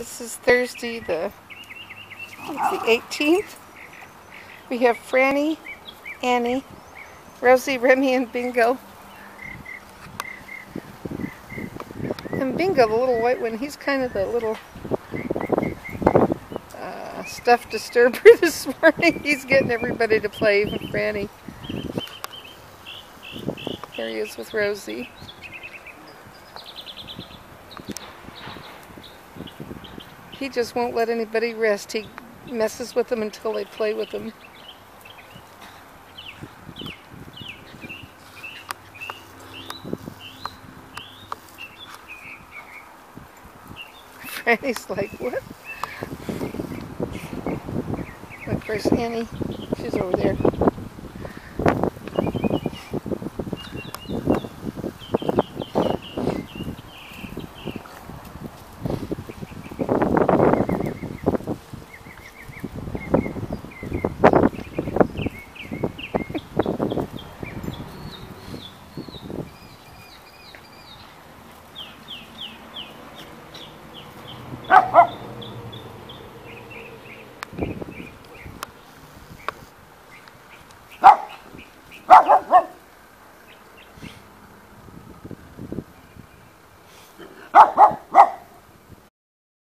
This is Thursday, the, the 18th. We have Frannie, Annie, Rosie, Remy, and Bingo. And Bingo, the little white one, he's kind of the little uh, stuffed disturber this morning. He's getting everybody to play, even Frannie. Here he is with Rosie. He just won't let anybody rest. He messes with them until they play with him. Frannie's like, what? Of course, Annie, she's over there. Ruff, ruff, ruff.